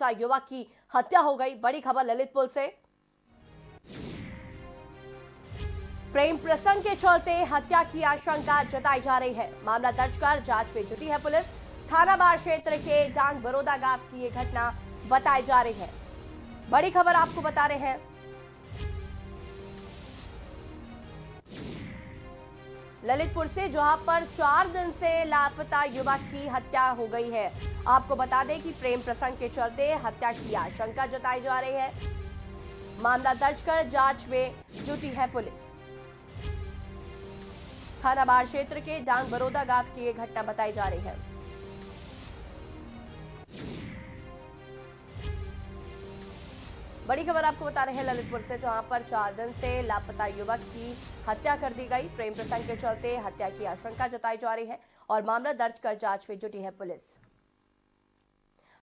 युवक की हत्या हो गई। बड़ी खबर ललितपुर से। प्रेम प्रसंग के चलते हत्या की आशंका जताई जा रही है। मामला दर्ज कर जाँच में जुटी है पुलिस। थाना बार क्षेत्र के डांग बरोदा गाँव की यह घटना बताई जा रही है। बड़ी खबर आपको बता रहे हैं। ललितपुर से, जहाँ पर चार दिन से लापता युवक की हत्या हो गई है। आपको बता दें कि प्रेम प्रसंग के चलते हत्या की आशंका जताई जा रही है। मामला दर्ज कर जाँच में जुटी है पुलिस। थानाबार क्षेत्र के डांग बरोदा गाँव की यह घटना बताई जा रही है। बड़ी खबर आपको बता रहे हैं ललितपुर से, जहाँ पर चार दिन से लापता युवक की हत्या कर दी गई। प्रेम प्रसंग के चलते हत्या की आशंका जताई जा रही है और मामला दर्ज कर जाँच में जुटी है पुलिस।